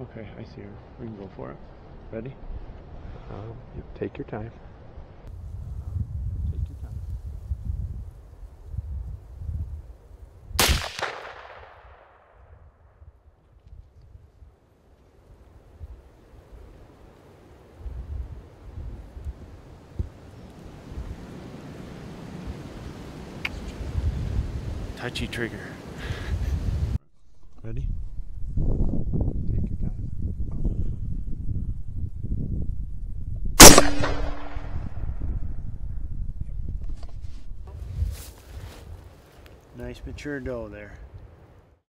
Okay, I see her. We can go for it. Ready? Um, you take your time. Take your time. Touchy trigger. Ready? Take your time. Nice mature doe there.